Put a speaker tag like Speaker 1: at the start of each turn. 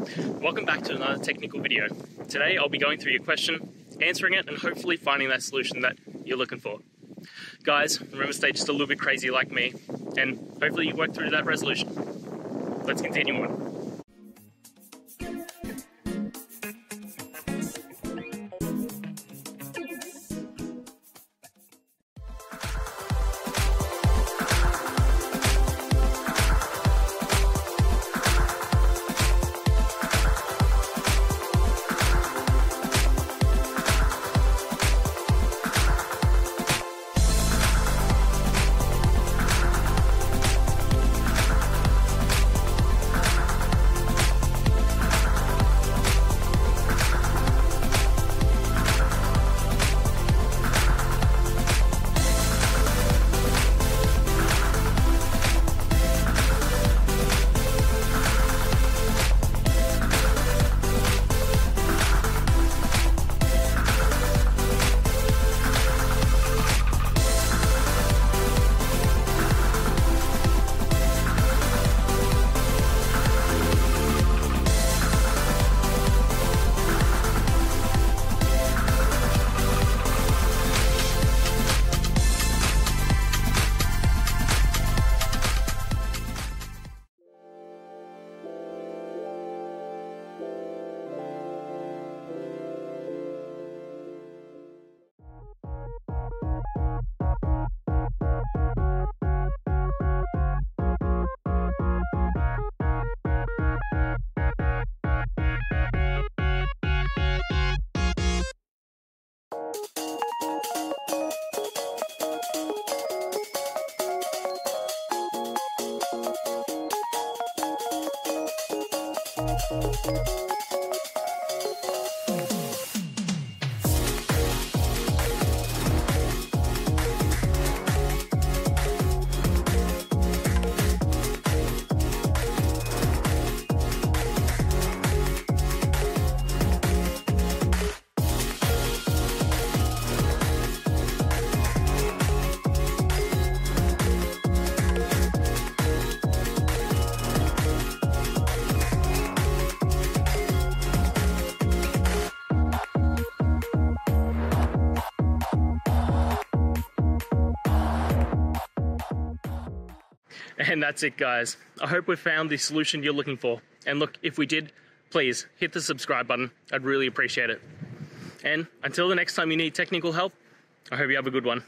Speaker 1: Welcome back to another technical video. Today I'll be going through your question, answering it, and hopefully finding that solution that you're looking for. Guys, remember stay just a little bit crazy like me, and hopefully you work through that resolution. Let's continue on. And that's it, guys. I hope we found the solution you're looking for. And look, if we did, please hit the subscribe button. I'd really appreciate it. And until the next time you need technical help, I hope you have a good one.